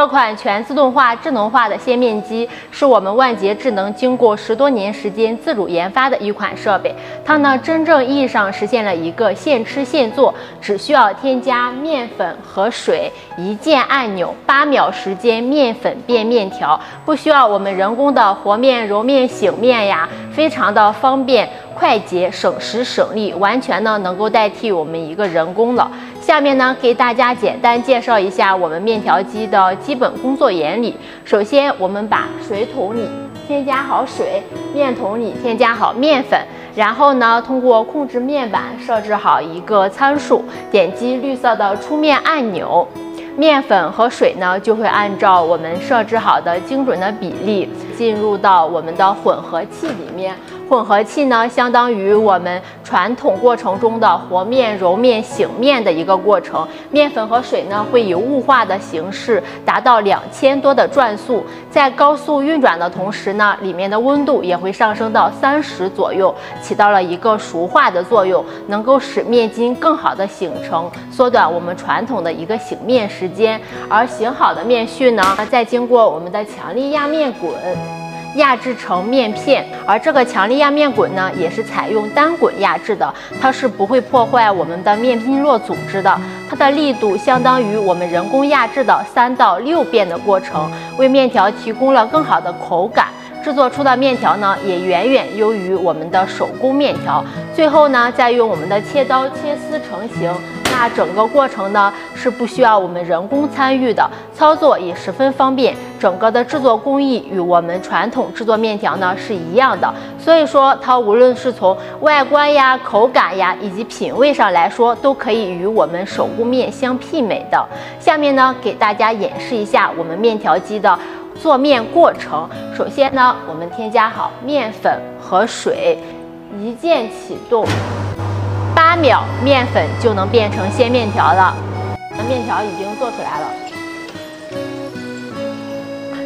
这款全自动化、智能化的线面机是我们万捷智能经过十多年时间自主研发的一款设备。它呢，真正意义上实现了一个现吃现做，只需要添加面粉和水，一键按钮，八秒时间面粉变面条，不需要我们人工的和面、揉面、醒面呀，非常的方便。快捷、省时、省力，完全呢能够代替我们一个人工了。下面呢给大家简单介绍一下我们面条机的基本工作原理。首先，我们把水桶里添加好水，面桶里添加好面粉，然后呢通过控制面板设置好一个参数，点击绿色的出面按钮。面粉和水呢，就会按照我们设置好的精准的比例进入到我们的混合器里面。混合器呢，相当于我们传统过程中的和面、揉面、醒面的一个过程。面粉和水呢，会以雾化的形式达到两千多的转速，在高速运转的同时呢，里面的温度也会上升到三十左右，起到了一个熟化的作用，能够使面筋更好的醒成，缩短我们传统的一个醒面时间。而醒好的面絮呢，再经过我们的强力压面滚。压制成面片，而这个强力压面滚呢，也是采用单滚压制的，它是不会破坏我们的面筋络组织的，它的力度相当于我们人工压制的三到六遍的过程，为面条提供了更好的口感，制作出的面条呢，也远远优于我们的手工面条。最后呢，再用我们的切刀切丝成型。它整个过程呢是不需要我们人工参与的，操作也十分方便。整个的制作工艺与我们传统制作面条呢是一样的，所以说它无论是从外观呀、口感呀以及品味上来说，都可以与我们手工面相媲美的。下面呢给大家演示一下我们面条机的做面过程。首先呢，我们添加好面粉和水，一键启动。秒，面粉就能变成鲜面条了。面条已经做出来了。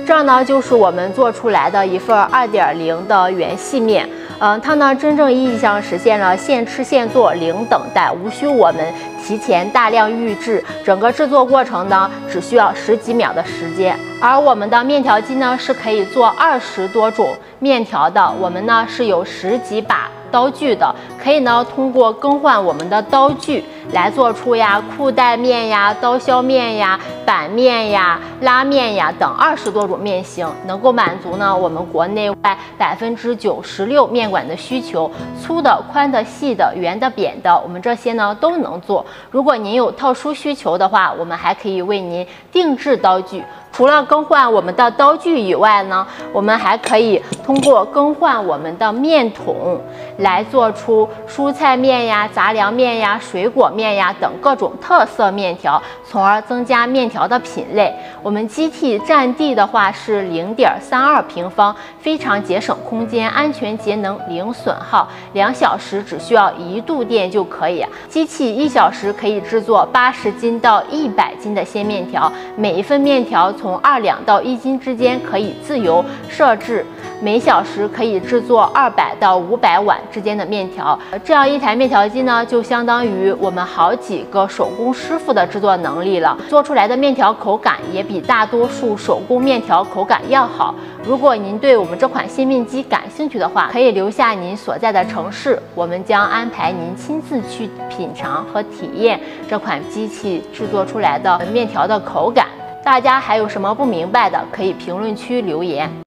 这呢就是我们做出来的一份二点零的圆细面。嗯，它呢真正意义上实现了现吃现做，零等待，无需我们提前大量预制。整个制作过程呢只需要十几秒的时间。而我们的面条机呢是可以做二十多种面条的。我们呢是有十几把。刀具的可以呢，通过更换我们的刀具来做出呀裤带面呀、刀削面呀、板面呀、拉面呀等二十多种面型，能够满足呢我们国内外百分之九十六面馆的需求。粗的、宽的、细的、圆的、扁的，我们这些呢都能做。如果您有特殊需求的话，我们还可以为您定制刀具。除了更换我们的刀具以外呢，我们还可以通过更换我们的面桶，来做出蔬菜面呀、杂粮面呀、水果面呀等各种特色面条，从而增加面条的品类。我们机器占地的话是零点三二平方，非常节省空间，安全节能，零损耗。两小时只需要一度电就可以。机器一小时可以制作八十斤到一百斤的鲜面条，每一份面条。从二两到一斤之间可以自由设置，每小时可以制作二百到五百碗之间的面条。这样一台面条机呢，就相当于我们好几个手工师傅的制作能力了。做出来的面条口感也比大多数手工面条口感要好。如果您对我们这款鲜面机感兴趣的话，可以留下您所在的城市，我们将安排您亲自去品尝和体验这款机器制作出来的面条的口感。大家还有什么不明白的，可以评论区留言。